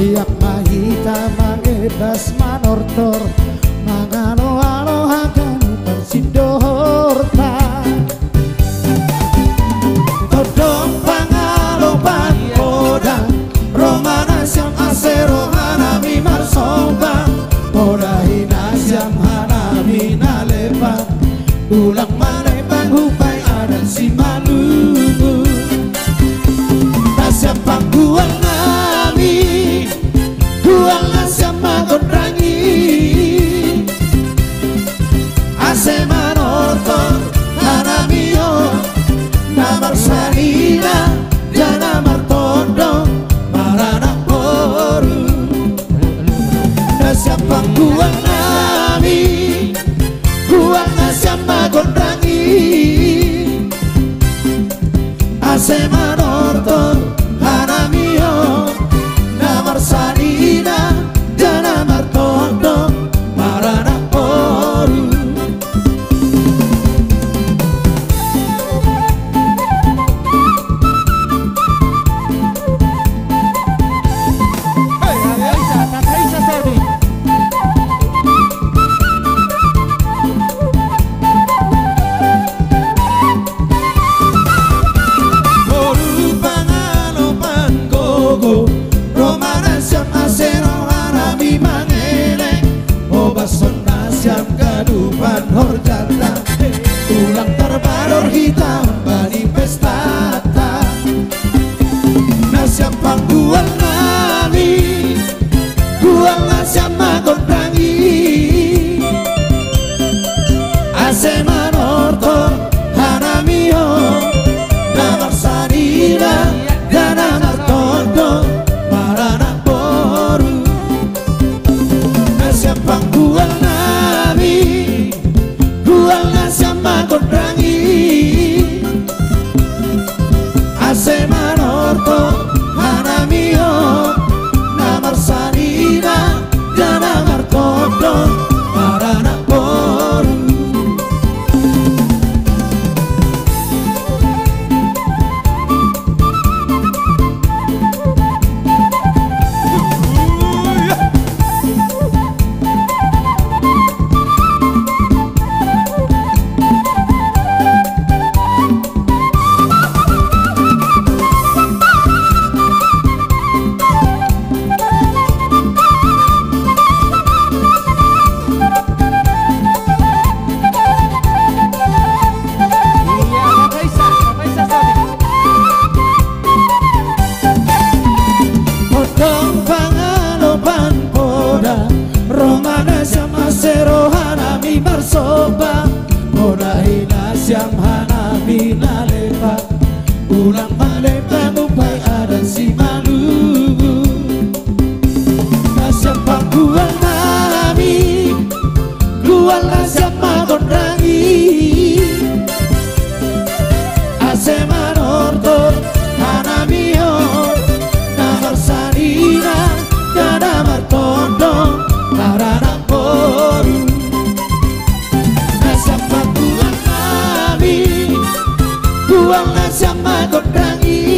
Riak mahita mangebas manortor Mangano alohakan persindo horta Todong pangaloban podang Romana siam asero hanami marsoba. Poda hinasiam hanami nalepan Ulang Ogo Romana siam asero harami mangeleng Obason siam kadupan horjata Tulang terbalur hitam bani pestata. Nasiam pangguan nami Guang nasiam magon prangi Aseman Oh. wala siapa konrangi Aseman ortor hanamio Nahar salina dada markondo Karanang koru Nasapa tuan kami Kuang nasama konrangi